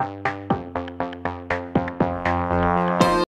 you